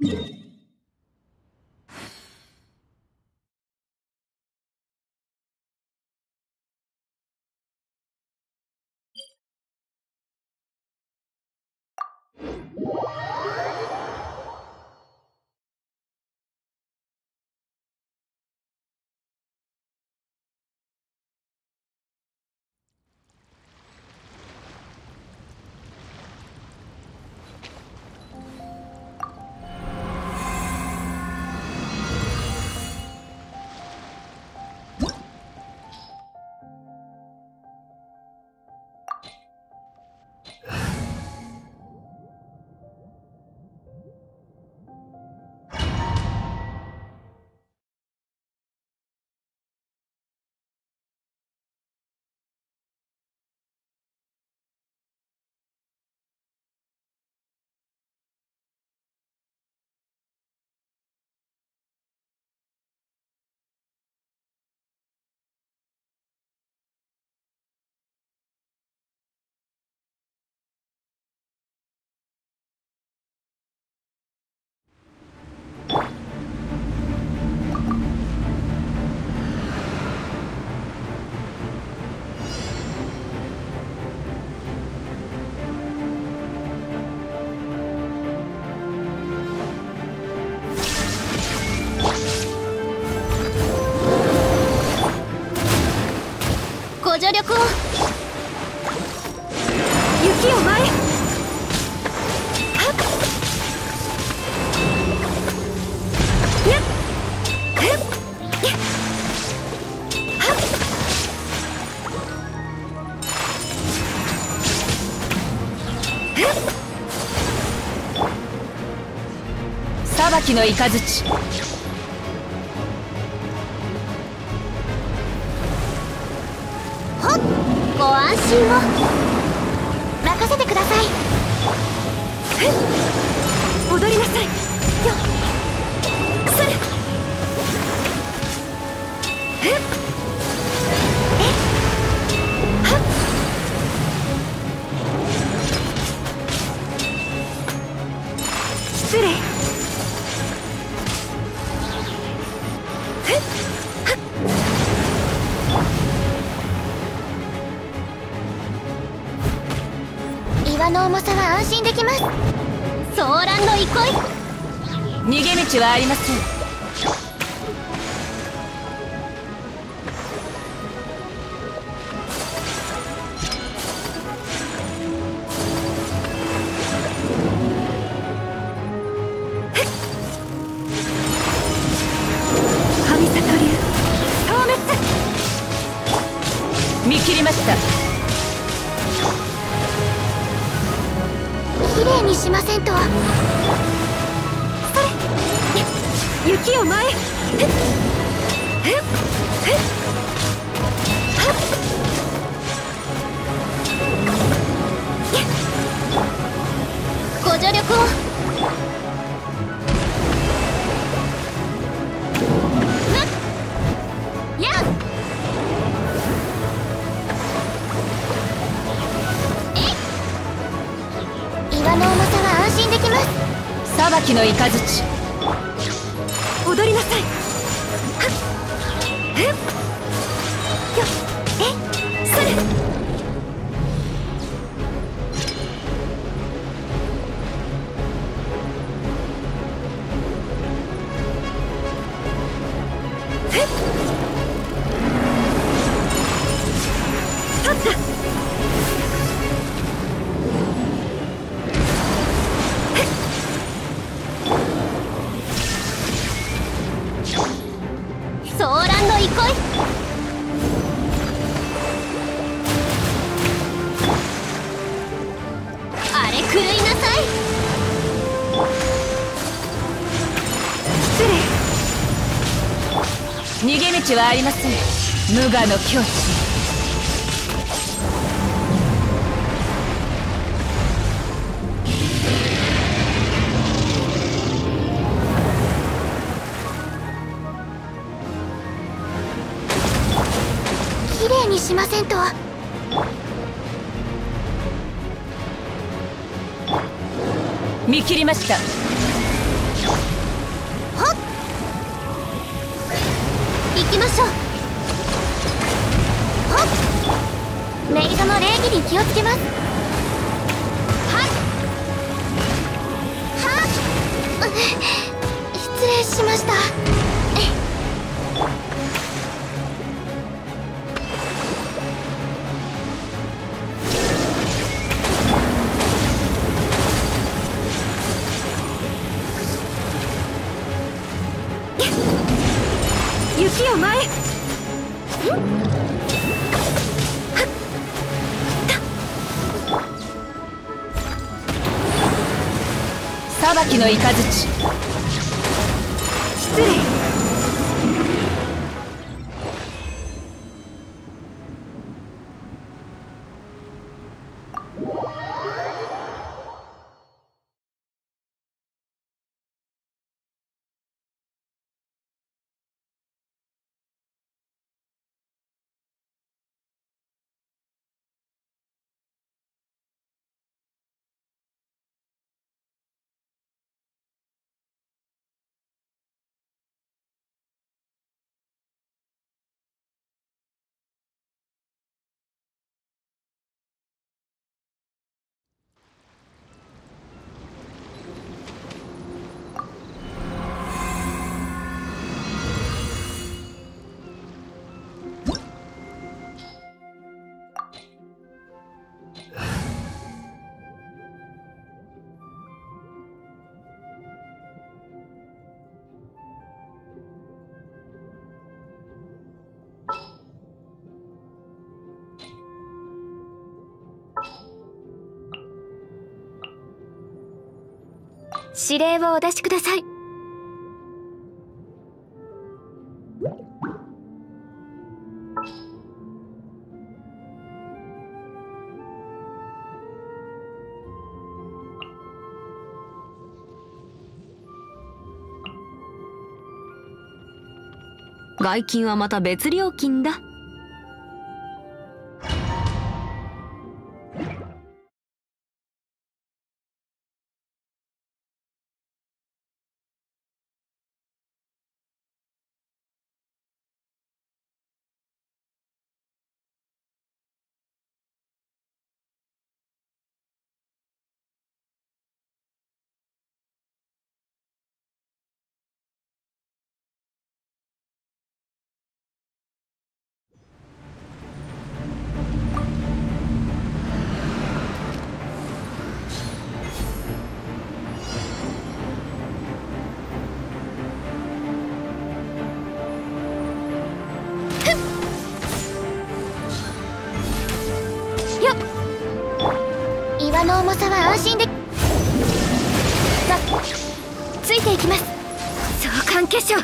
you きの雷ほっご安心を。りますよの雷逃げ道はありません。無我の境地。しませんと。見切りました。きましょう。ほっ。メイドの礼儀に気をつけます。はっ。はっ。失礼しました。の雷指令をお出しください。外金はまた別料金だ。重さは安心で。さついていきます。召喚化粧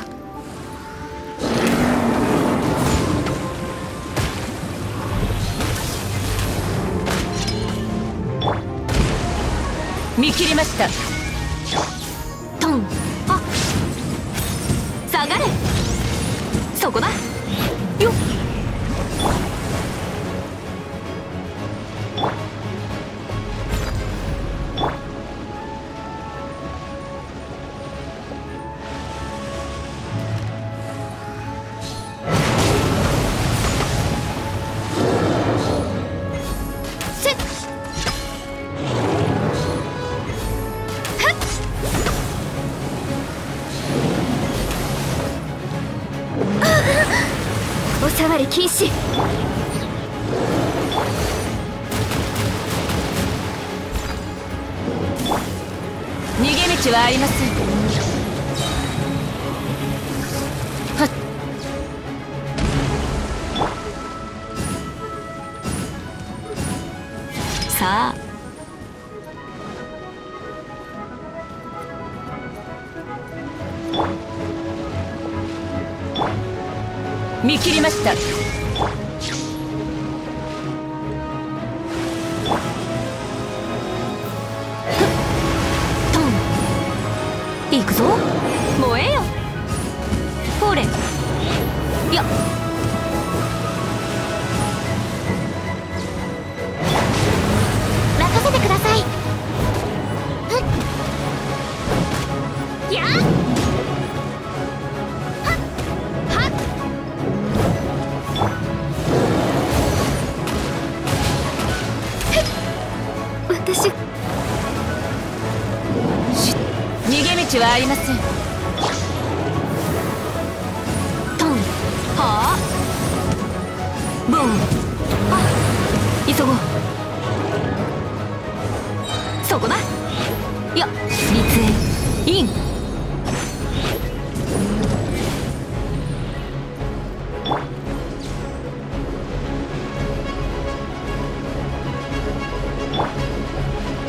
見切りました。禁止。逃げ道はありません。はっ。さあ。見切りました。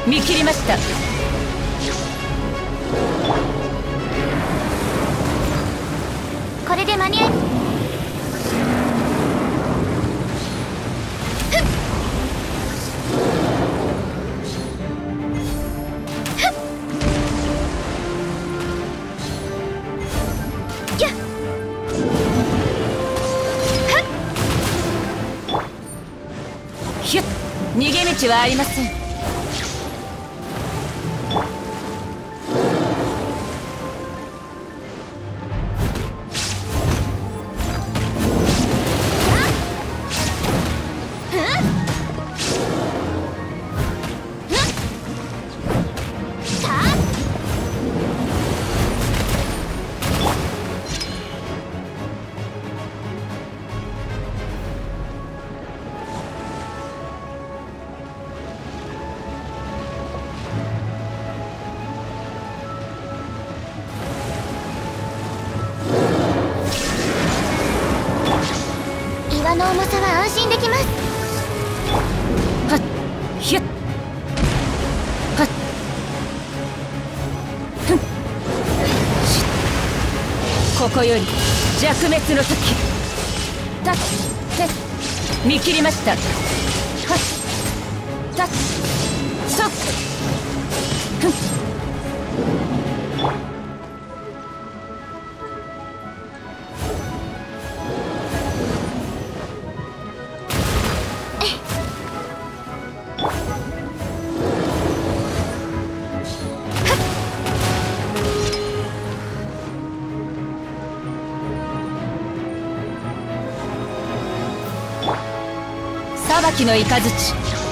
見切りました。これで間に合い逃げ道はありません。こより弱滅の時立つ見切りました。の雷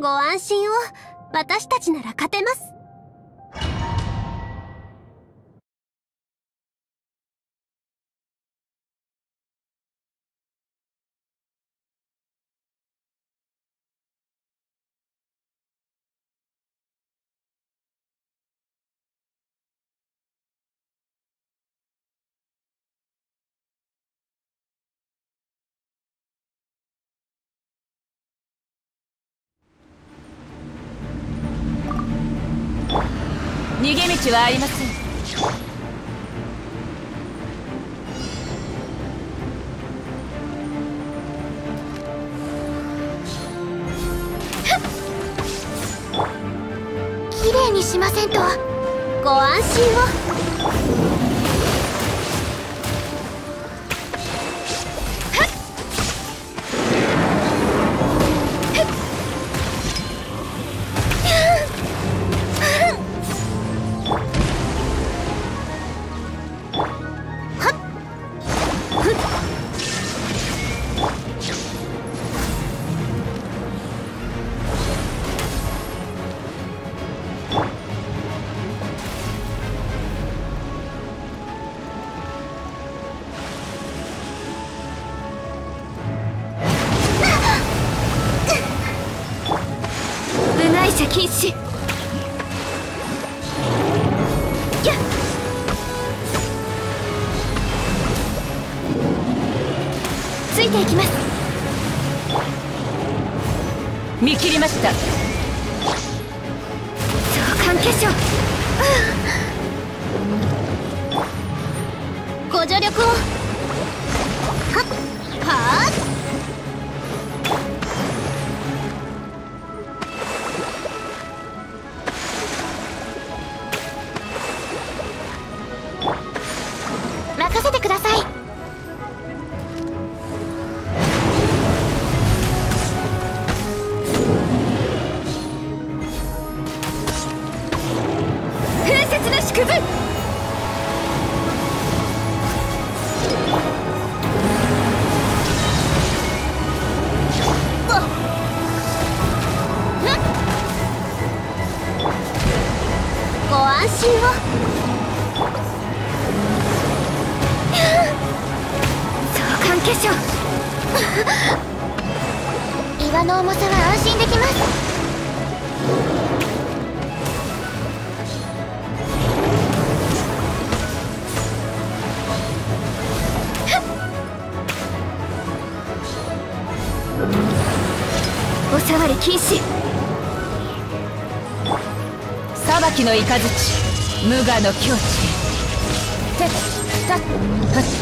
ご安心を。私たちなら勝てます。逃げ道はありません。綺麗にしませんと。ご安心を。ました。の雷無我の境地てっっ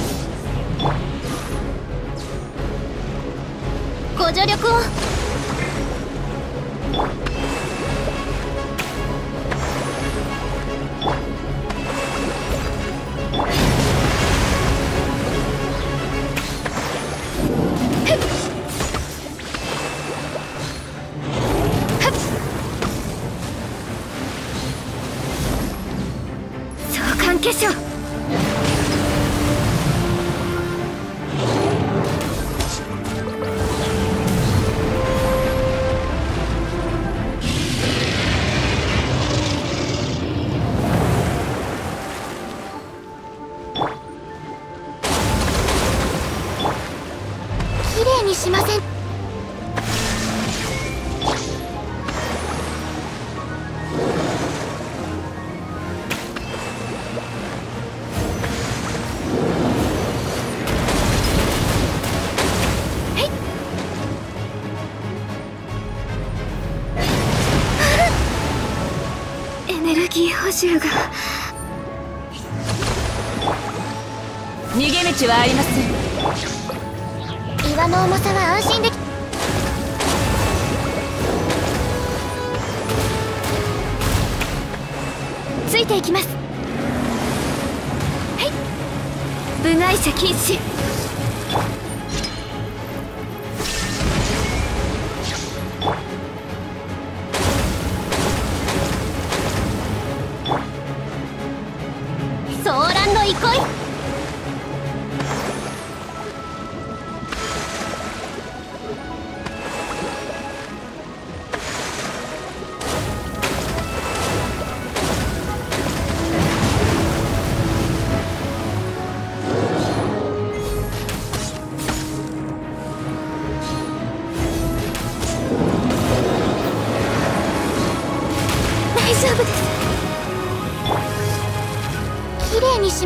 谢谢哥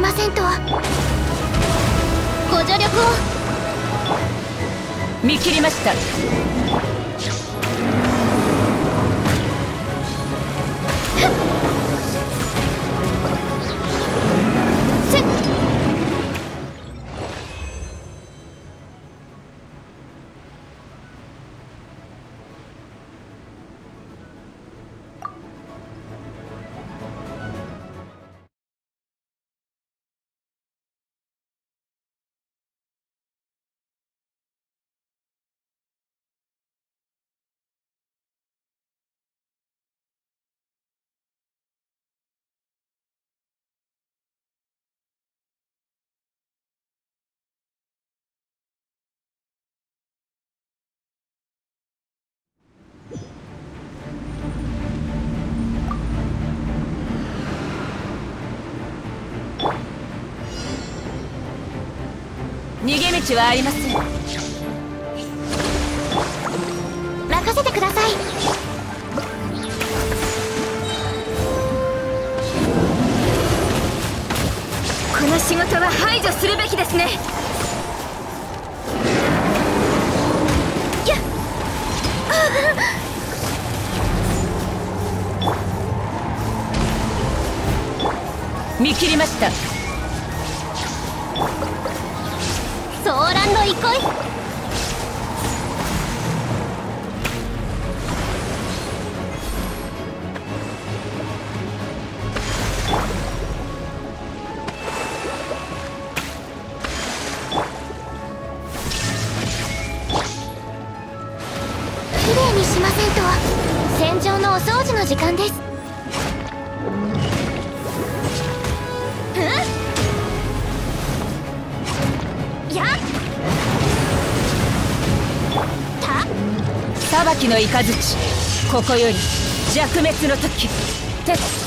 きませんと。ご助力を。見切りました。るはありません。任せてください。この仕事は排除するべきですね。やあ。見切りました。の憩行こい雷ここより弱滅の時鉄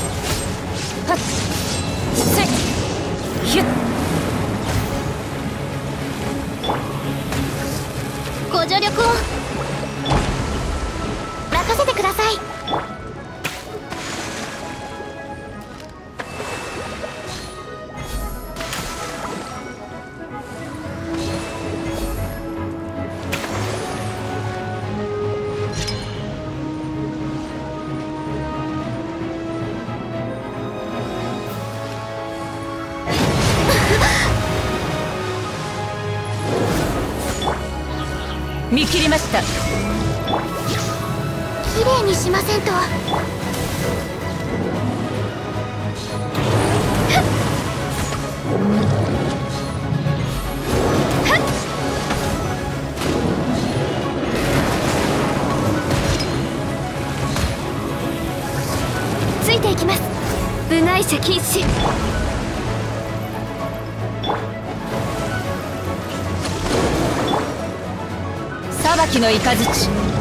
射禁止裁きの雷。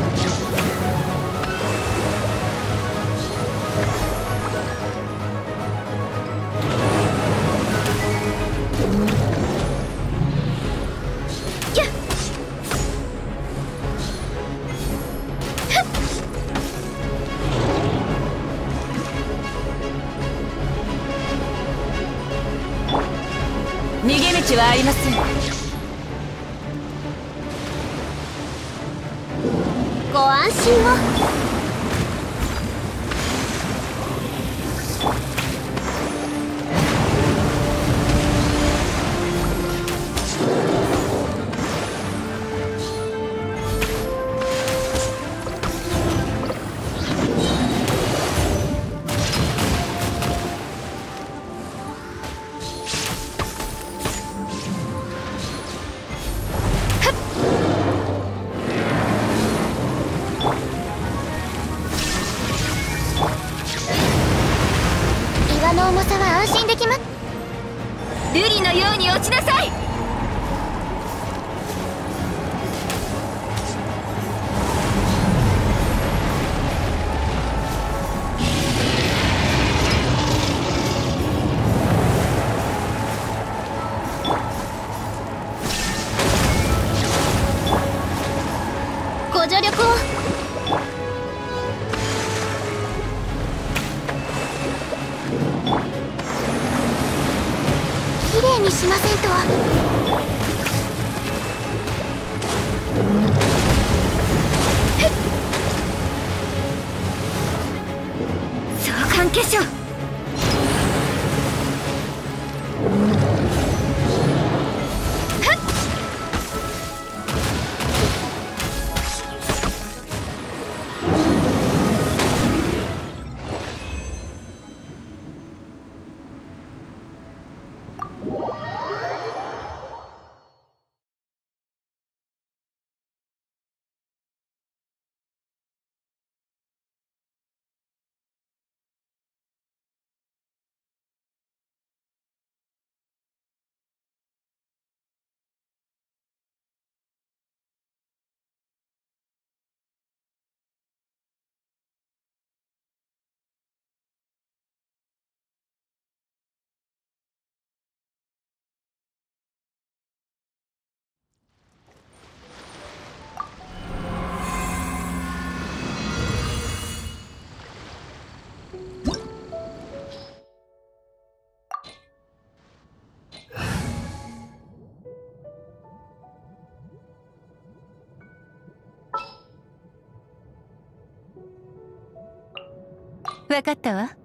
分かったわ。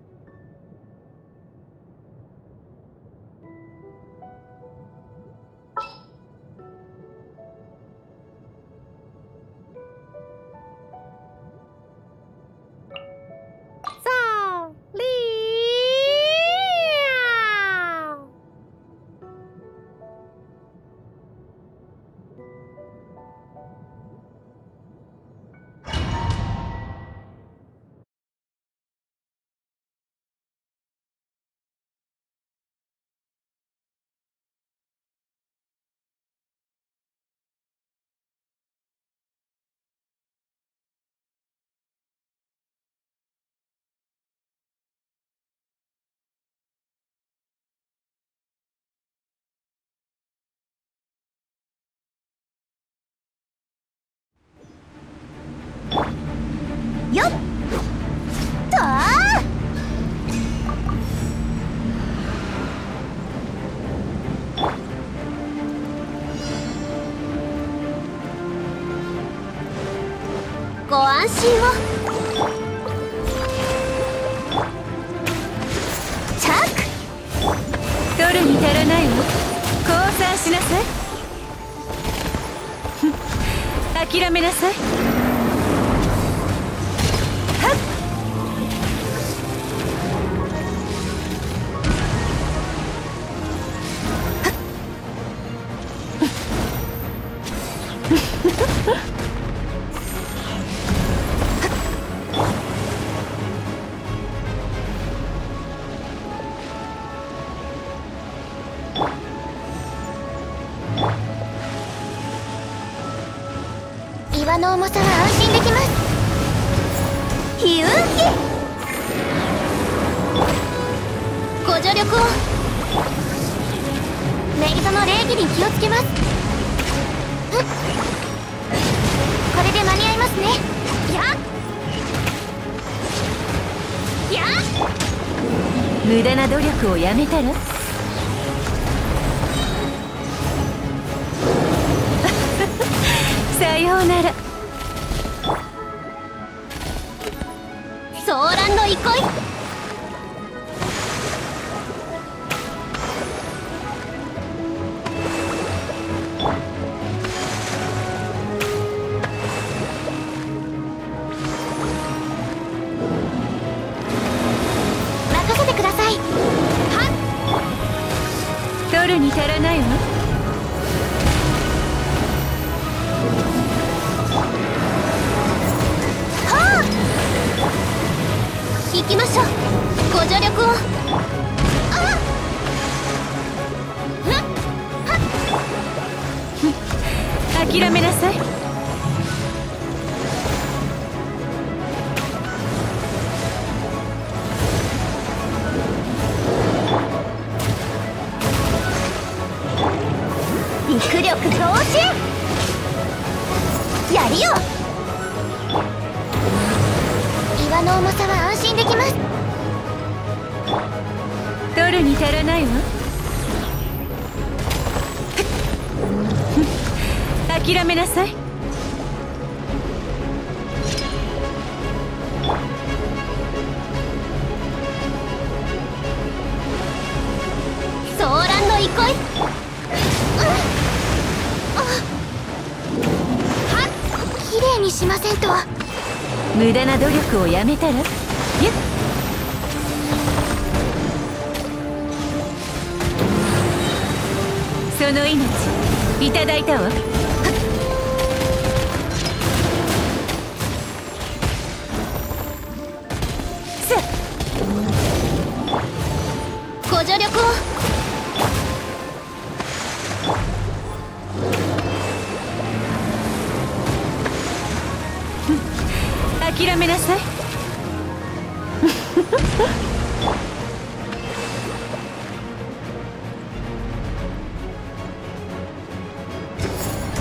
よ。っと。ご安心を。チャック。取るに足らないわ降参しなさい。諦めなさい。重さは安心できます。勇気ご助力を。メイドの礼儀に気をつけます。これで間に合いますね。やっ。やっ。無駄な努力をやめたら？をやめたら？ゆっ。その命いただいたわ。諦めなさい。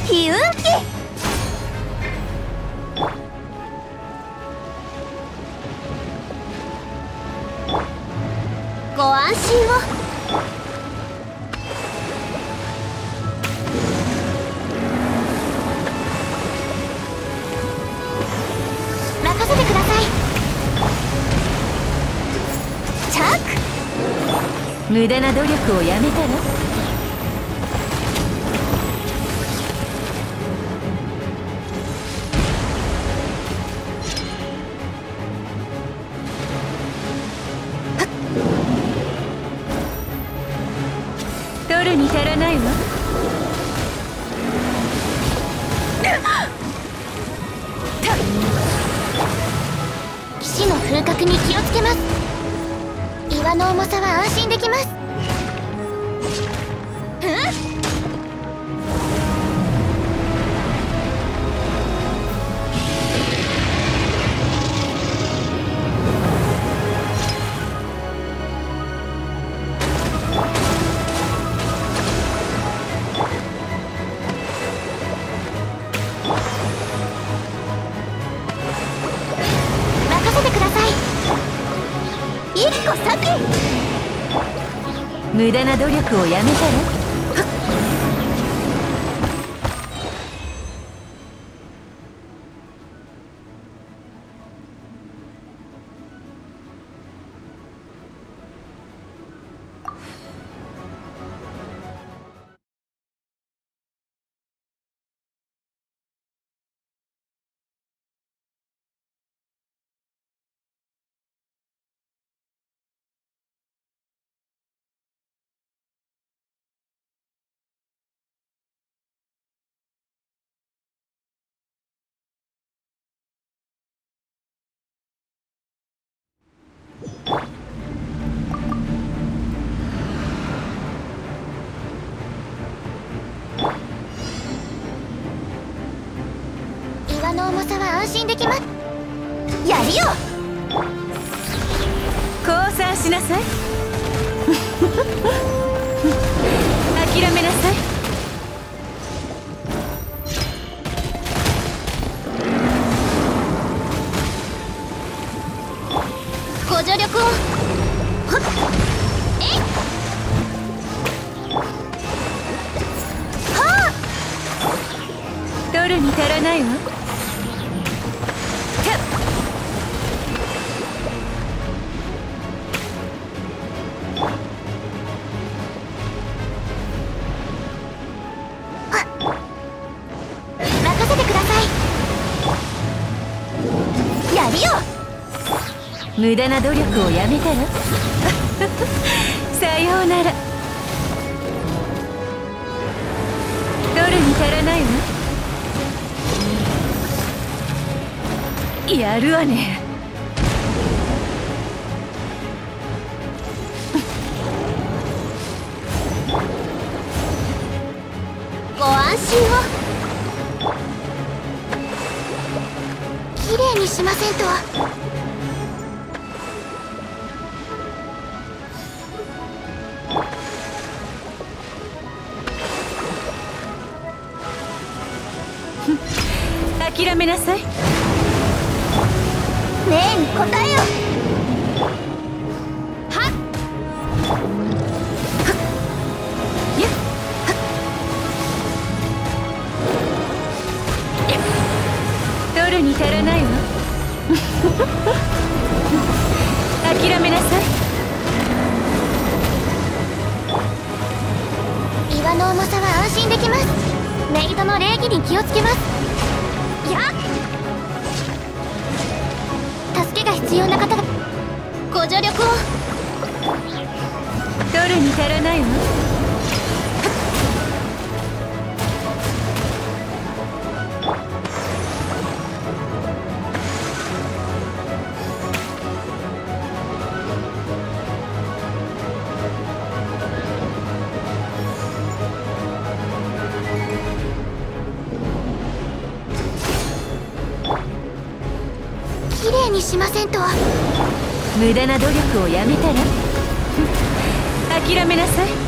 勇気無駄な努力をやめたら無駄な努力をやめたらやるよ。う無駄な努力をやめたら さようなら。取るに足らないわ。やるわね。ご安心を。綺麗にしませんとなさいしませんと無駄な努力をやめたら？諦めなさい。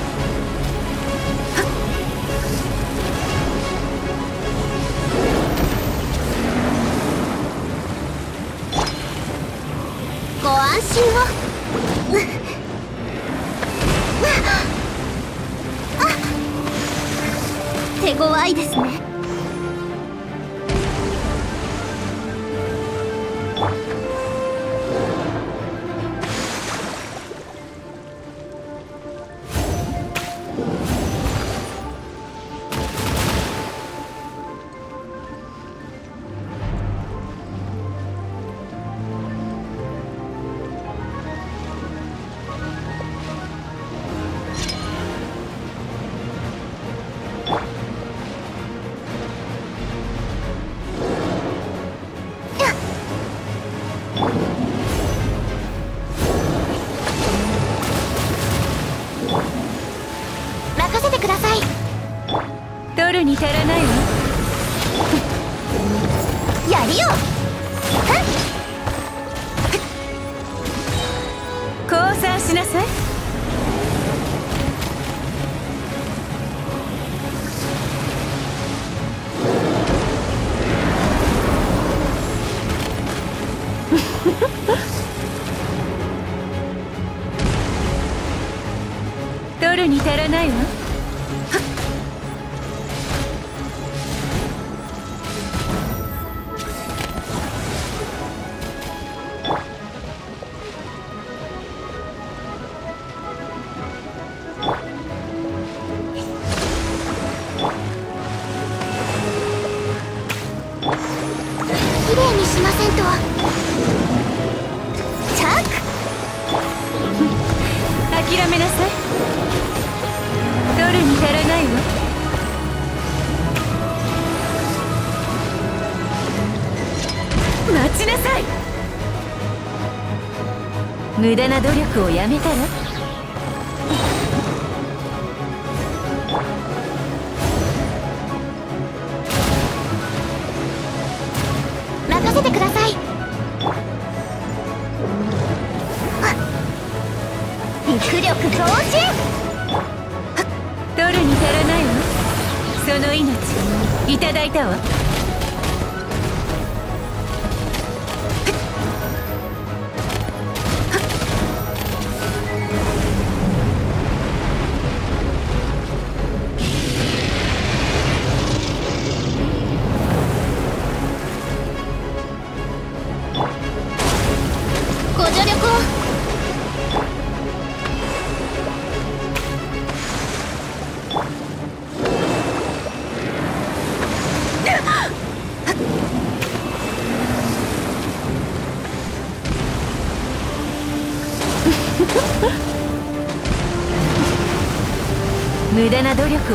駄な努力をやめたら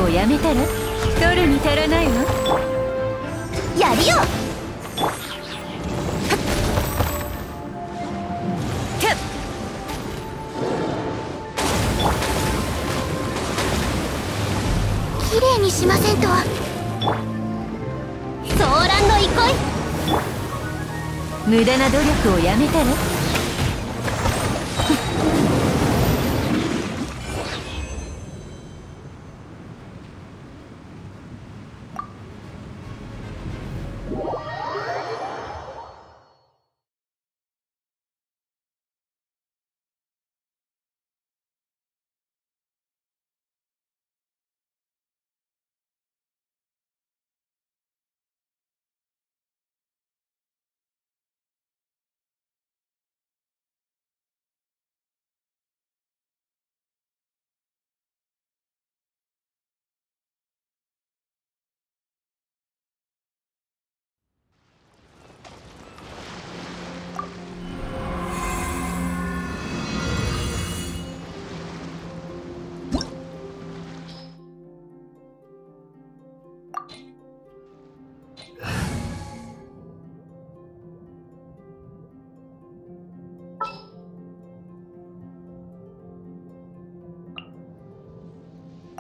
をやめたら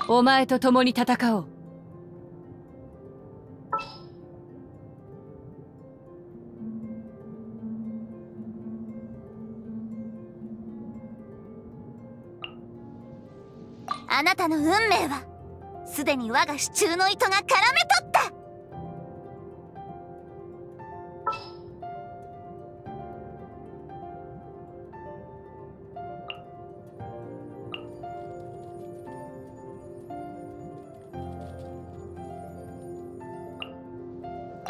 お前と共に戦おう。あなたの運命はすでに我が手中の糸が絡めとった。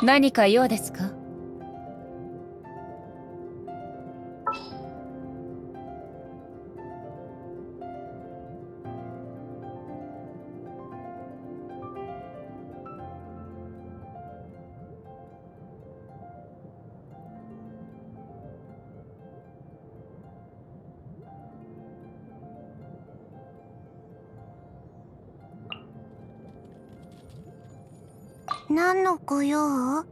何か用ですか？ご用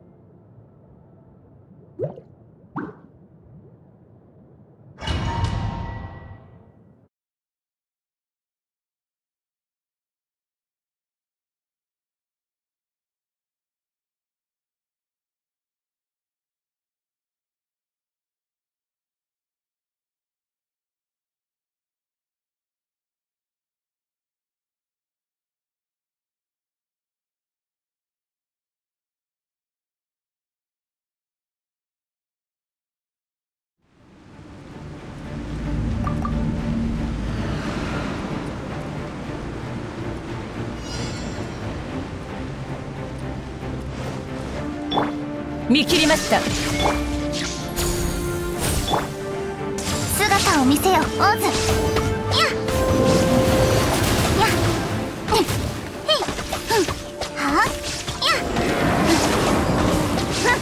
見切りました。姿を見せよオーズややへいへいふんはあやふ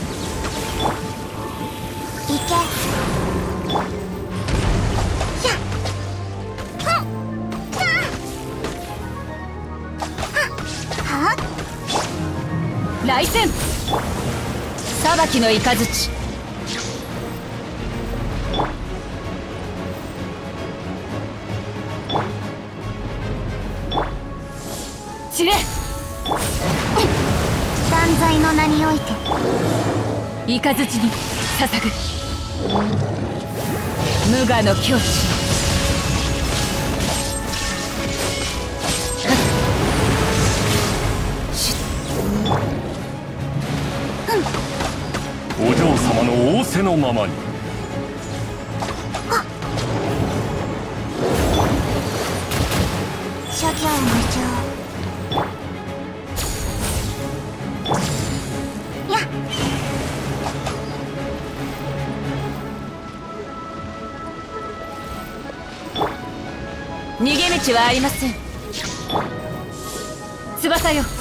んいけ裁きの雷。散れ。断罪の名において。雷に捧ぐ無我の境地のままに。諸行無常や。逃げ道はありません。翼よ。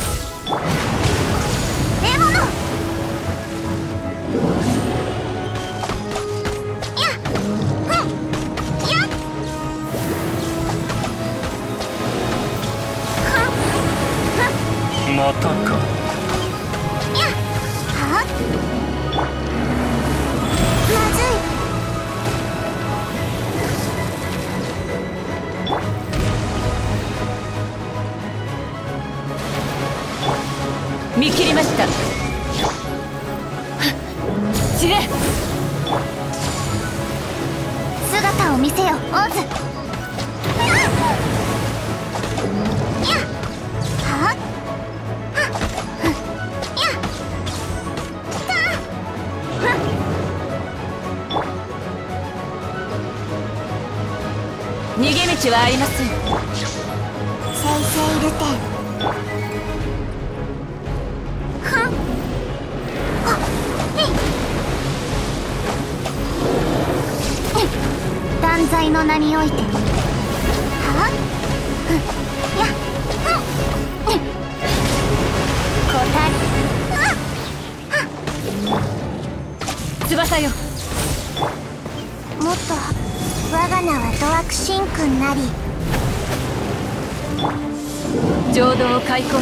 また逃げ道はありません。せいせいルテンは？ん。あへいうん。断罪のにおいてはふやふん。うん。答え翼よもっと我が名はドアクシンくんなり。浄土を開口さし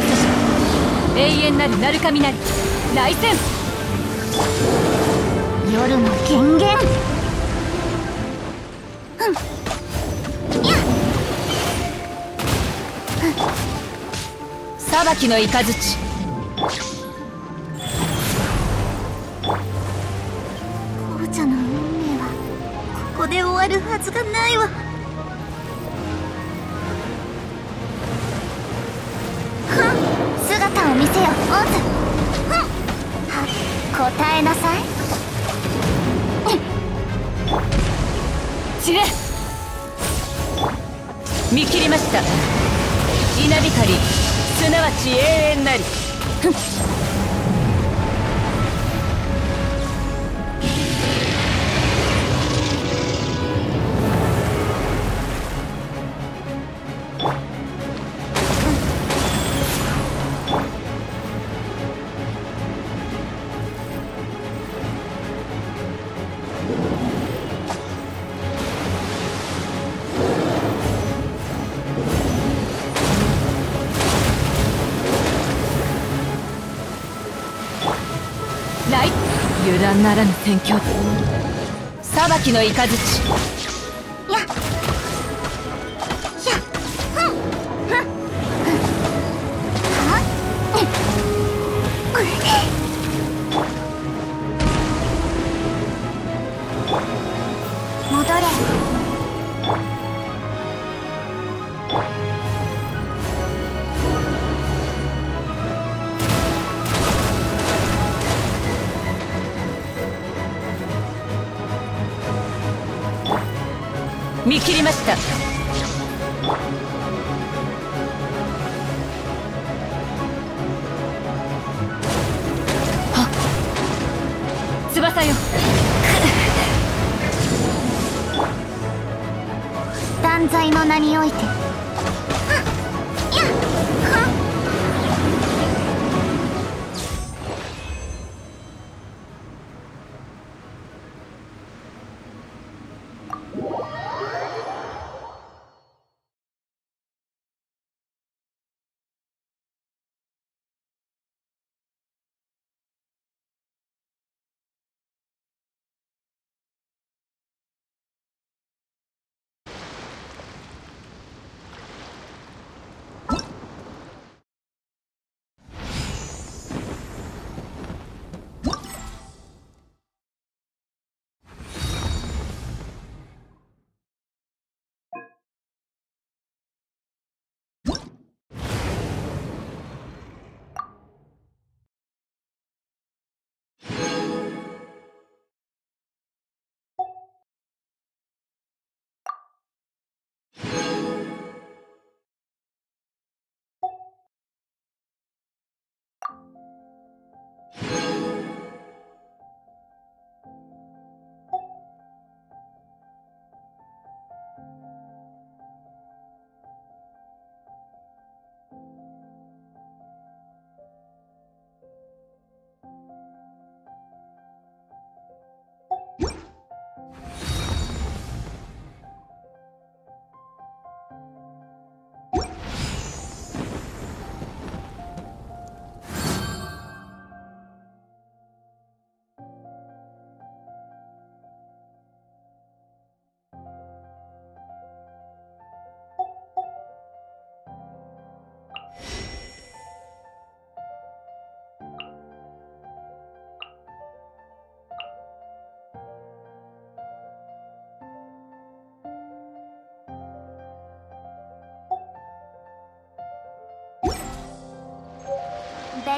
永遠なる鳴神なり。来戦。夜の権限うん。や裁きの雷。王者の運命はここで終わるはずがないわならぬ戦況裁きの雷。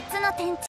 別の天地